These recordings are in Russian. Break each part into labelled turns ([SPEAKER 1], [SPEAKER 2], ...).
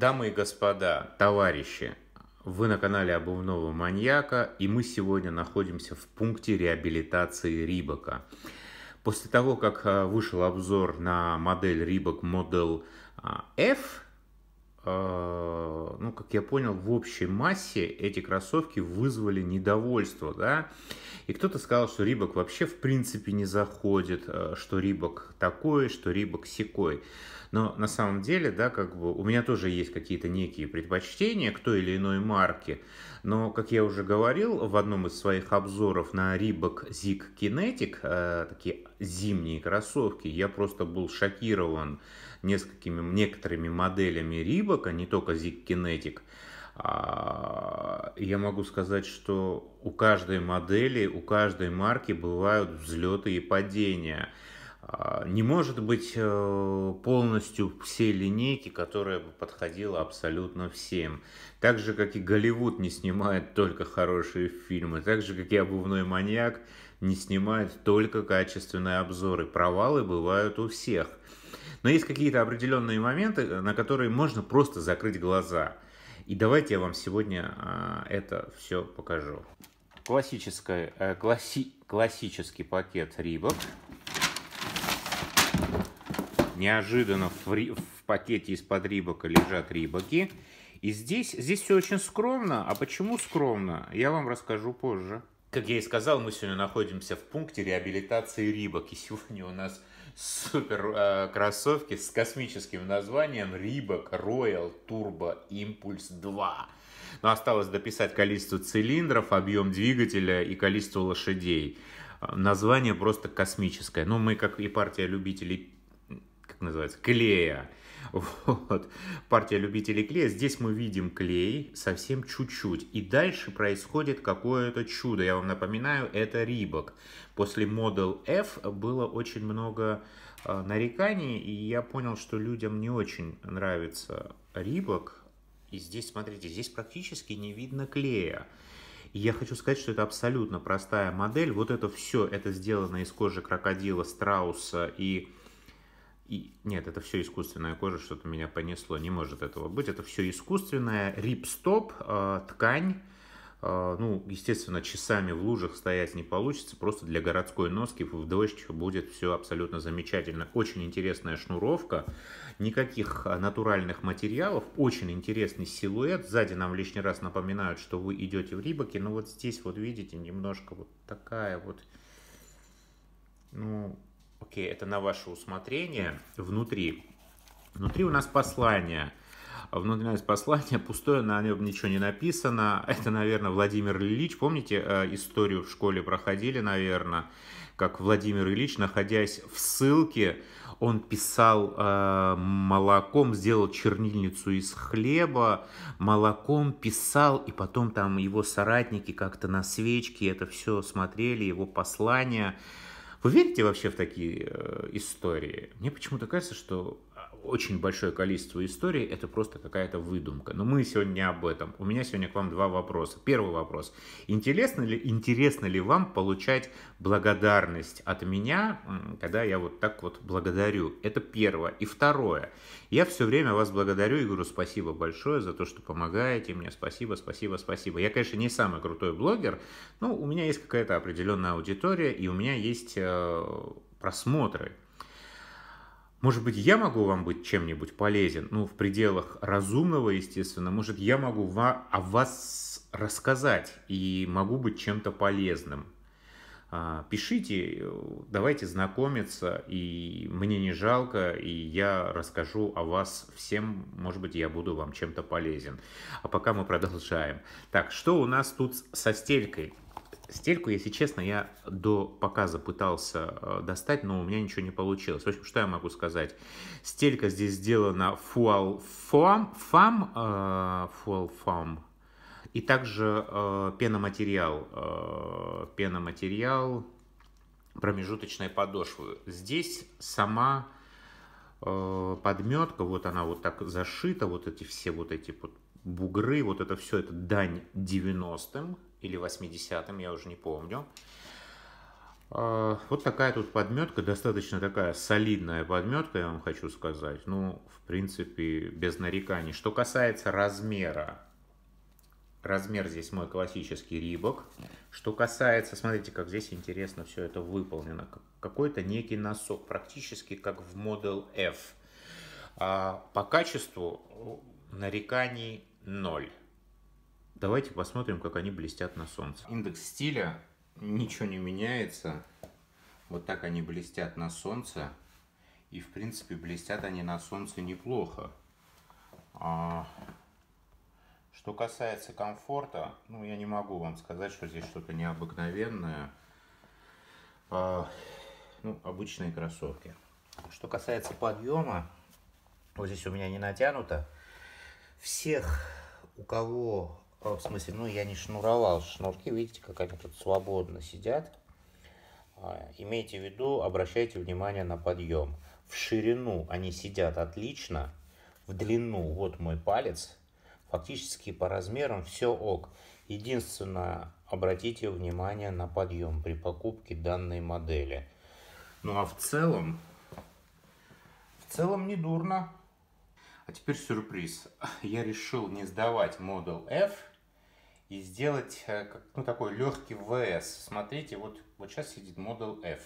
[SPEAKER 1] Дамы и господа, товарищи, вы на канале Обувного маньяка, и мы сегодня находимся в пункте реабилитации Рибака. После того, как а, вышел обзор на модель Reebok Model а, F, ну, как я понял, в общей массе эти кроссовки вызвали недовольство, да, и кто-то сказал, что Рибок вообще в принципе не заходит, что Рибок такой, что Рибок секой. Но на самом деле, да, как бы у меня тоже есть какие-то некие предпочтения к той или иной марке. Но, как я уже говорил в одном из своих обзоров на Reebok Zig Kinetic, э, такие зимние кроссовки, я просто был шокирован несколькими, некоторыми моделями Reebok, а не только Zig Kinetic. А, я могу сказать, что у каждой модели, у каждой марки бывают взлеты и падения. А, не может быть э, полностью всей линейки, которая бы подходила абсолютно всем. Так же, как и Голливуд не снимает только хорошие фильмы, так же, как и обувной маньяк не снимает только качественные обзоры. Провалы бывают у всех. Но есть какие-то определенные моменты, на которые можно просто закрыть глаза. И давайте я вам сегодня а, это все покажу. Классический, э, класси, классический пакет Рибок Неожиданно в, в пакете из-под рибока лежат рибоки. И здесь, здесь все очень скромно. А почему скромно, я вам расскажу позже. Как я и сказал, мы сегодня находимся в пункте реабилитации рибок. И сегодня у нас супер э, кроссовки с космическим названием Reebok Royal Turbo Impulse 2. Но осталось дописать количество цилиндров, объем двигателя и количество лошадей. Название просто космическое. Но мы, как и партия любителей называется, клея. Вот. Партия любителей клея. Здесь мы видим клей совсем чуть-чуть. И дальше происходит какое-то чудо. Я вам напоминаю, это Рибок. После Model F было очень много э, нареканий. И я понял, что людям не очень нравится Рибок. И здесь, смотрите, здесь практически не видно клея. И я хочу сказать, что это абсолютно простая модель. Вот это все, это сделано из кожи крокодила, страуса и и нет, это все искусственная кожа, что-то меня понесло, не может этого быть. Это все искусственное, рипстоп, э, ткань. Э, ну, естественно, часами в лужах стоять не получится, просто для городской носки в дождь будет все абсолютно замечательно. Очень интересная шнуровка, никаких натуральных материалов, очень интересный силуэт. Сзади нам лишний раз напоминают, что вы идете в Рибаке, но вот здесь вот видите немножко вот такая вот, ну, Окей, это на ваше усмотрение. Внутри. Внутри у нас послание. Внутри у нас послание пустое, на нем ничего не написано. Это, наверное, Владимир Ильич. Помните, э, историю в школе проходили, наверное, как Владимир Ильич, находясь в ссылке, он писал э, молоком, сделал чернильницу из хлеба, молоком писал, и потом там его соратники как-то на свечке это все смотрели, его послания. Вы верите вообще в такие э, истории? Мне почему-то кажется, что очень большое количество историй это просто какая-то выдумка. Но мы сегодня не об этом. У меня сегодня к вам два вопроса. Первый вопрос. Интересно ли, интересно ли вам получать благодарность от меня, когда я вот так вот благодарю? Это первое. И второе. Я все время вас благодарю и говорю спасибо большое за то, что помогаете мне. Спасибо, спасибо, спасибо. Я, конечно, не самый крутой блогер, но у меня есть какая-то определенная аудитория и у меня есть э, просмотры. Может быть, я могу вам быть чем-нибудь полезен, ну, в пределах разумного, естественно. Может, я могу ва- о вас рассказать и могу быть чем-то полезным. А, пишите, давайте знакомиться, и мне не жалко, и я расскажу о вас всем, может быть, я буду вам чем-то полезен. А пока мы продолжаем. Так, что у нас тут со стелькой? Стельку, если честно, я до показа пытался э, достать, но у меня ничего не получилось. В общем, что я могу сказать? Стелька здесь сделана фуал фам, э, фуал фам, и также э, пеноматериал, э, пеноматериал промежуточной подошвы. Здесь сама э, подметка, вот она вот так зашита, вот эти все вот эти вот бугры, вот это все, это дань 90-м или 80-м, я уже не помню. А, вот такая тут подметка, достаточно такая солидная подметка, я вам хочу сказать. Ну, в принципе, без нареканий. Что касается размера, размер здесь мой классический рибок. Что касается, смотрите, как здесь интересно все это выполнено. Какой-то некий носок, практически как в Model F. А по качеству нареканий ноль. Давайте посмотрим, как они блестят на солнце. Индекс стиля ничего не меняется. Вот так они блестят на солнце. И, в принципе, блестят они на солнце неплохо. А... Что касается комфорта, ну, я не могу вам сказать, что здесь что-то необыкновенное. А... Ну, обычные кроссовки. Что касается подъема, вот здесь у меня не натянуто. Всех, у кого в смысле, ну я не шнуровал шнурки, видите, как они тут свободно сидят. А, имейте в виду, обращайте внимание на подъем. В ширину они сидят отлично, в длину, вот мой палец, фактически по размерам все ок. Единственное, обратите внимание на подъем при покупке данной модели. Ну а в целом, в целом не дурно. А теперь сюрприз. Я решил не сдавать Model F и сделать э, ну, такой легкий ВС. Смотрите, вот, вот сейчас сидит Model F.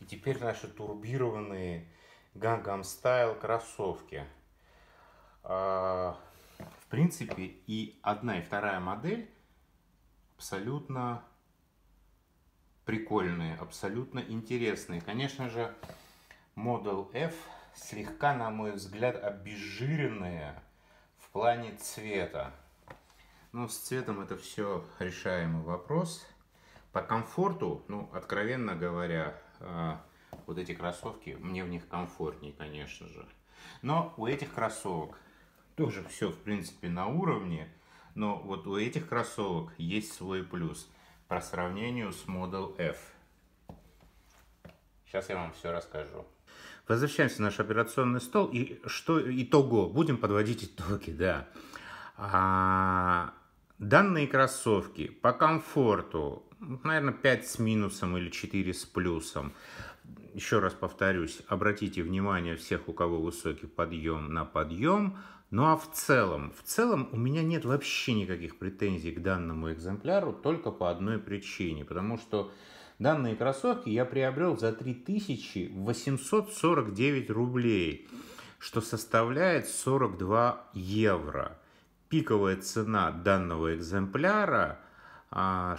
[SPEAKER 1] И теперь наши турбированные Gangnam Style кроссовки. А, в принципе, и одна, и вторая модель абсолютно прикольные, абсолютно интересные. Конечно же, Model F слегка, на мой взгляд, обезжиренные в плане цвета. Но с цветом это все решаемый вопрос. По комфорту, ну, откровенно говоря, а, вот эти кроссовки, мне в них комфортнее, конечно же. Но у этих кроссовок тоже все, в принципе, на уровне. Но вот у этих кроссовок есть свой плюс по сравнению с Model F. Сейчас я вам все расскажу. Возвращаемся на наш операционный стол. И что итого? Будем подводить итоги, да. А, Данные кроссовки по комфорту, наверное, 5 с минусом или 4 с плюсом. Еще раз повторюсь, обратите внимание всех, у кого высокий подъем на подъем. Ну а в целом, в целом у меня нет вообще никаких претензий к данному экземпляру только по одной причине. Потому что данные кроссовки я приобрел за 3849 рублей, что составляет 42 евро пиковая цена данного экземпляра 6 а,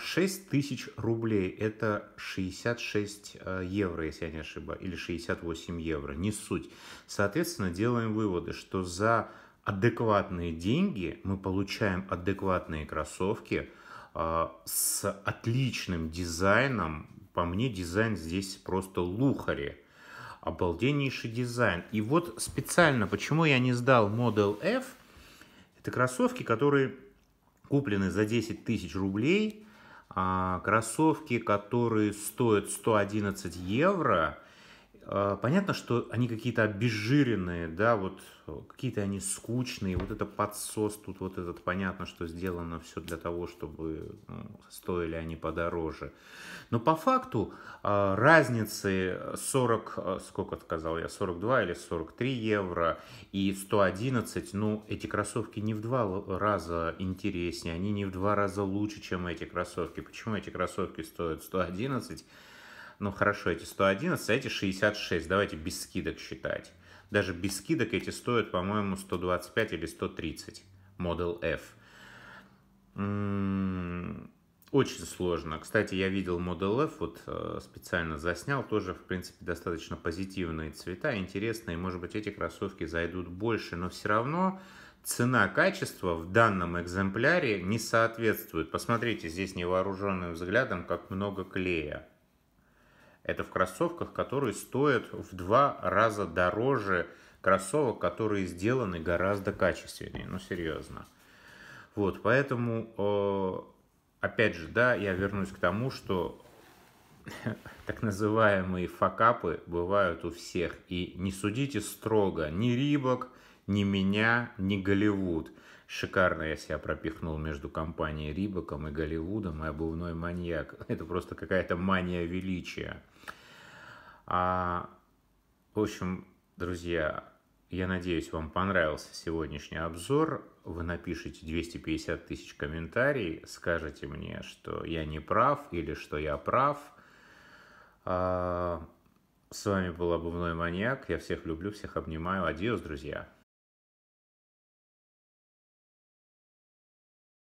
[SPEAKER 1] тысяч рублей. Это 66 э, евро, если я не ошибаюсь, или 68 евро, не суть. Соответственно, делаем выводы, что за адекватные деньги мы получаем адекватные кроссовки а, с отличным дизайном. По мне, дизайн здесь просто лухари. Обалденнейший дизайн. И вот специально, почему я не сдал Model F – это кроссовки, которые куплены за 10 тысяч рублей, а кроссовки, которые стоят 111 евро. А, понятно, что они какие-то обезжиренные, да, вот какие-то они скучные, вот это подсос тут, вот этот, понятно, что сделано все для того, чтобы ну, стоили они подороже. Но по факту а, разницы 40, а, сколько сказал я, 42 или 43 евро и 111, ну, эти кроссовки не в два раза интереснее, они не в два раза лучше, чем эти кроссовки. Почему эти кроссовки стоят 111? Ну, хорошо, эти 111, а эти 66, давайте без скидок считать. Даже без скидок эти стоят, по-моему, 125 или 130 Model F. Очень сложно. Кстати, я видел Model F, вот э, специально заснял, тоже, в принципе, достаточно позитивные цвета, интересные. Может быть, эти кроссовки зайдут больше, но все равно цена-качество в данном экземпляре не соответствует. Посмотрите, здесь невооруженным взглядом, как много клея. Это в кроссовках, которые стоят в два раза дороже кроссовок, которые сделаны гораздо качественнее. Ну, серьезно. Вот, поэтому э, опять же, да, я вернусь к тому, что так называемые факапы бывают у всех. И не судите строго ни Рибок, ни меня, ни Голливуд. Шикарно я себя пропихнул между компанией Рибаком и Голливудом, и обувной маньяк. Это просто какая-то мания величия. А, в общем, друзья, я надеюсь, вам понравился сегодняшний обзор. Вы напишите 250 тысяч комментариев, скажете мне, что я не прав или что я прав. А, с вами был Обувной Маньяк. Я всех люблю, всех обнимаю. Адиос, друзья.